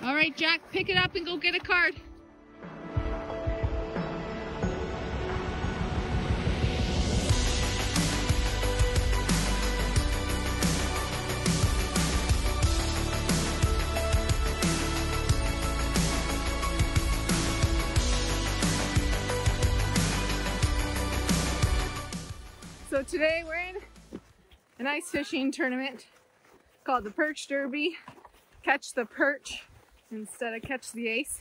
All right, Jack, pick it up and go get a card. So today we're in an ice fishing tournament called the Perch Derby. Catch the perch instead of catch the ace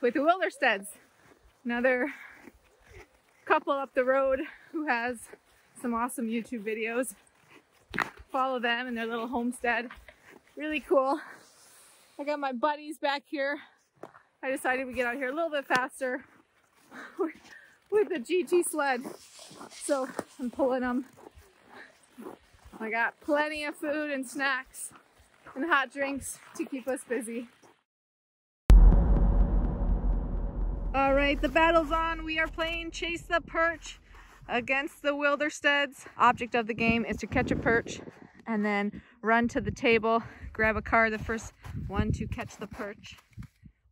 with the Wildersteads. Another couple up the road who has some awesome YouTube videos. Follow them and their little homestead. Really cool. I got my buddies back here. I decided we get out here a little bit faster with the GT sled. So I'm pulling them. I got plenty of food and snacks and hot drinks to keep us busy. All right, the battle's on. We are playing Chase the Perch against the Wildersteads. Object of the game is to catch a perch and then run to the table, grab a card. The first one to catch the perch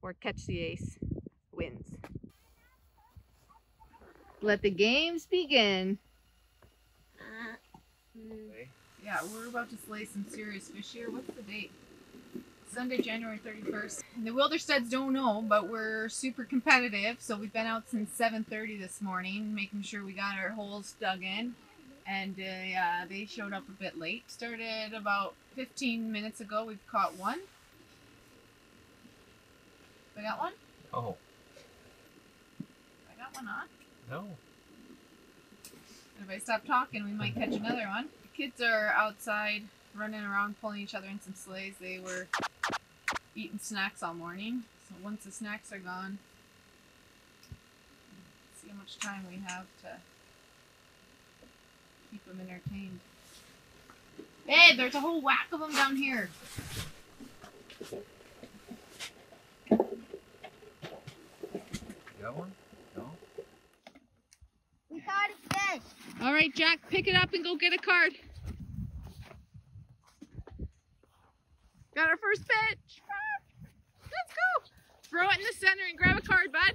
or catch the ace wins. Let the games begin. Yeah, we're about to slay some serious fish here. What's the date? Sunday, January 31st. And the Wildersteads don't know, but we're super competitive. So we've been out since 7.30 this morning, making sure we got our holes dug in. And uh, they showed up a bit late. Started about 15 minutes ago. We've caught one. I got one? Oh, I got one on. no. If I stop talking, we might catch another one. The kids are outside running around, pulling each other in some sleighs. They were eating snacks all morning. So once the snacks are gone, see how much time we have to keep them entertained. Hey, there's a whole whack of them down here. You got one? No. We caught a fish. All right, Jack, pick it up and go get a card. Got our first pitch. Let's go. Throw it in the center and grab a card, bud.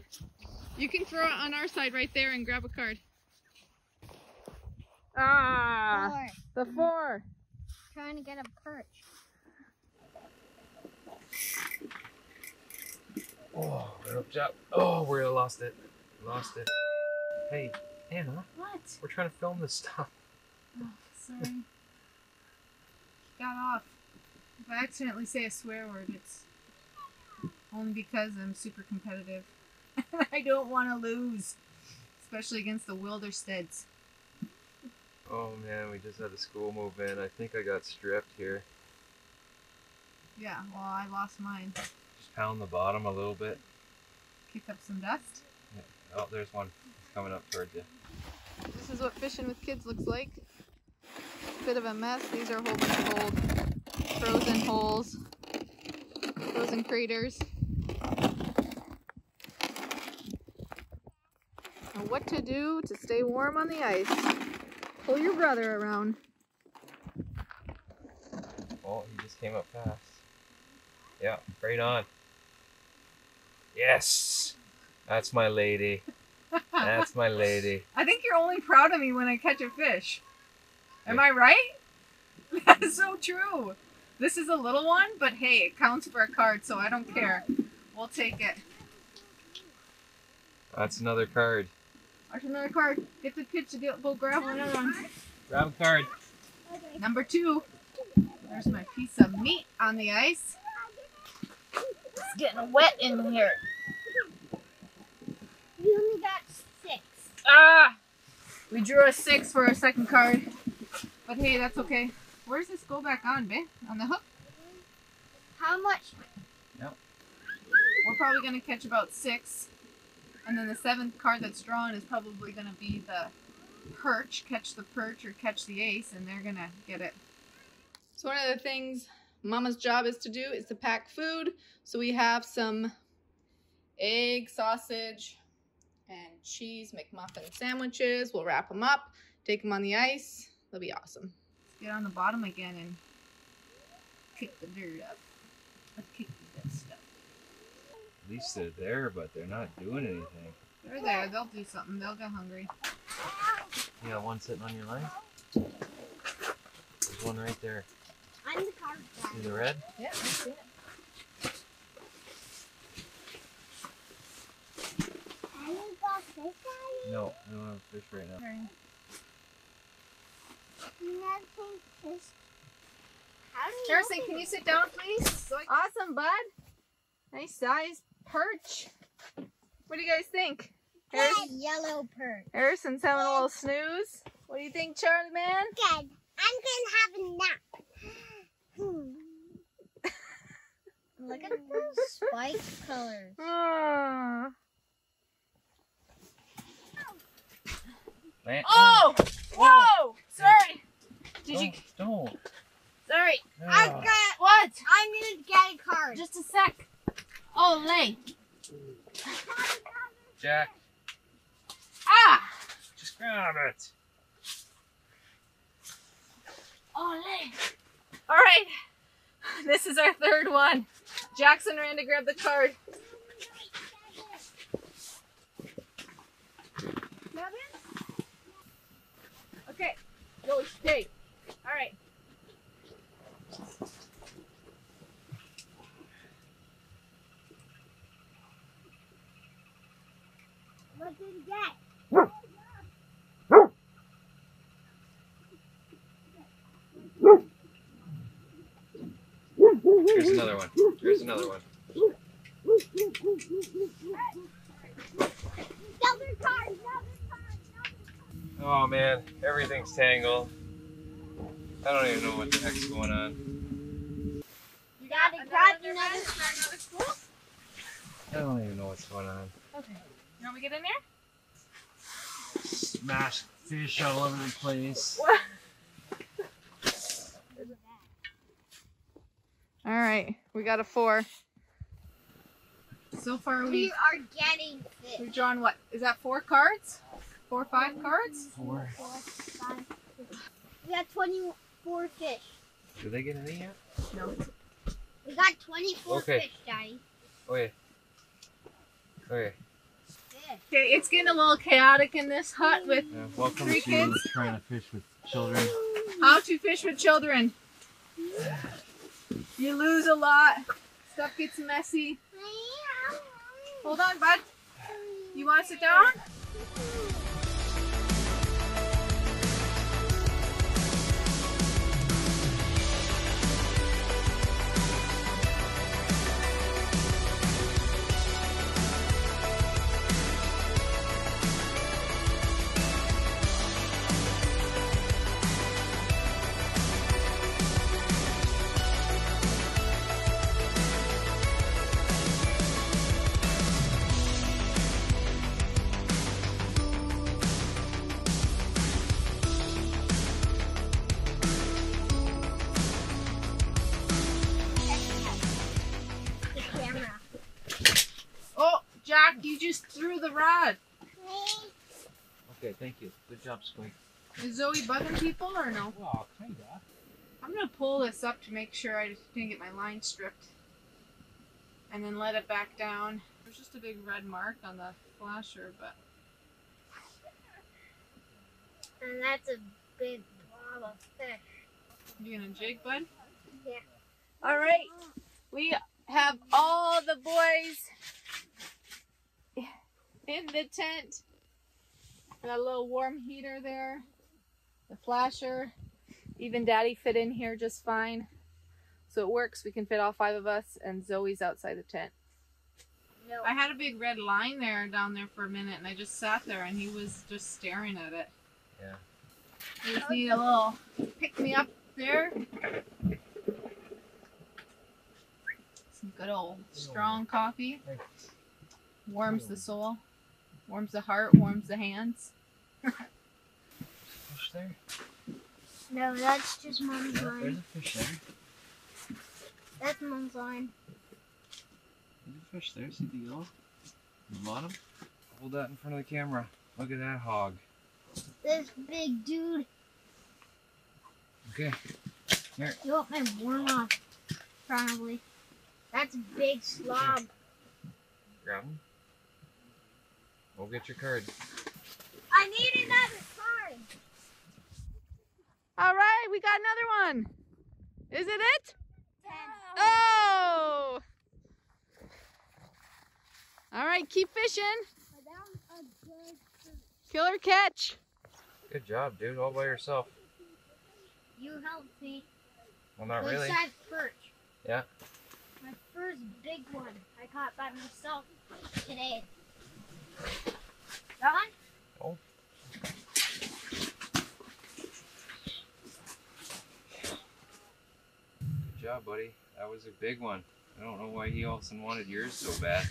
You can throw it on our side right there and grab a card. Ah, Four. the four. Trying to get a perch. Oh, we're up top. Oh, we lost it. Lost it. Hey, Anna, What? we're trying to film this stuff. Oh, sorry. Got off. If I accidentally say a swear word, it's only because I'm super competitive. I don't want to lose, especially against the Wildersteads. Oh man, we just had a school move in. I think I got stripped here. Yeah, well, I lost mine. Just pound the bottom a little bit. Kick up some dust. Yeah. Oh, there's one. It's coming up towards you. This is what fishing with kids looks like. Bit of a mess. These are holding whole bunch of old frozen holes, frozen craters. And what to do to stay warm on the ice. Pull your brother around. Oh, he just came up fast. Yeah, right on. Yes! That's my lady. That's my lady. I think you're only proud of me when I catch a fish. Am I right? That's so true. This is a little one, but hey, it counts for a card, so I don't care. We'll take it. That's another card. There's another card. Get the kids to go grab another one. Grab a card. Number two. There's my piece of meat on the ice. It's getting wet in here. You only got six. Ah! We drew a six for our second card. But hey, that's okay. Where does this go back on, babe? On the hook? How much? We're probably going to catch about six. And then the seventh card that's drawn is probably going to be the perch. Catch the perch or catch the ace, and they're going to get it. So, one of the things Mama's job is to do is to pack food. So, we have some egg, sausage, and cheese McMuffin sandwiches. We'll wrap them up, take them on the ice. They'll be awesome. Get on the bottom again and kick the dirt up. At least they're there, but they're not doing anything. They're there. They'll do something. They'll get hungry. You got one sitting on your leg? There's one right there. I'm the card See the red? Yeah, I see it. Have you got fish out No, I don't have a fish right now. You never seen fish. How do you Harrison, can you sit down, please? Awesome, bud. Nice size perch. What do you guys think? Harris- Good yellow perch. Harrison's having a little snooze. What do you think, Charlie man? Good. I'm gonna have a nap. Hmm. Look at those spike colors. Aw. Man, Oh! Whoa! Sorry. Did you? don't, Don't. Sorry. I Ah. got. What? I need to get a card. Just a sec. Oh, lay. Jack, Ah! just grab it. Oh, lay. All right. This is our third one. Jackson ran to grab the card. Okay. Go stay. Here's another one. Here's another one. Another card. Another card. Oh man, everything's tangled. I don't even know what the heck's going on. You another grab another- another school? I don't even know what's going on. Okay. You want me to get in there? Smashed fish all over the place. All right, we got a four. So far, We we are getting fish. we've drawn what? Is that four cards? Four or five cards? Four. Four, five, six. We got 24 fish. Did they get any yet? No. We got 24 Okay. fish, Daddy. Okay. Okay. Okay, it's getting a little chaotic in this hut with Uh, welcome Three to kids? trying to fish with children. how to fish with children. You lose a lot. Stuff gets messy. Hold on, bud. You want to sit down? You just threw the rod. Okay, thank you. Good job, Squink. Is Zoe bugging people or no? Well, kinda. I'm gonna pull this up to make sure I didn't get my line stripped. And then let it back down. There's just a big red mark on the flasher, but And that's a big blob of fish. you gonna jig, bud? Yeah. All right. We have all the boys in the tent. Got a little warm heater there. The flasher. Even Daddy fit in here just fine. So it works. We can fit all five of us, and Zoe's outside the tent. No. I had a big red line there down there for a minute, and I just sat there, and he was just staring at it. Yeah. You just need a little pick me up there. Some good old strong coffee. Warms the soul, warms the heart, warms the hands. Fish there? No, that's just mom's Yeah, there's line. a fish there. That's mom's line. There's a fish there. See the yellow? The bottom? Hold that in front of the camera. Look at that hog. This big dude. Okay. You want my warm off? Probably. That's a big slob. Grab them. Go get your card. I need another card. All right, we got another one. Is it it? Oh! All right, keep fishing. Killer catch. Good job, dude. All by yourself. You helped me. Well, not really. Besides perch. Yeah. My first big one I caught by myself today. Oh. Good job, buddy. That was a big one. I don't know why he all of a sudden wanted yours so bad.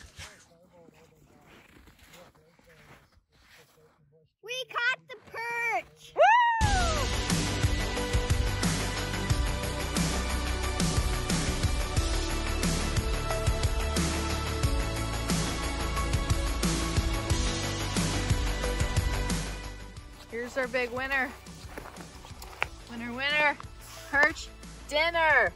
Here's our big winner. Winner, winner. Perch dinner.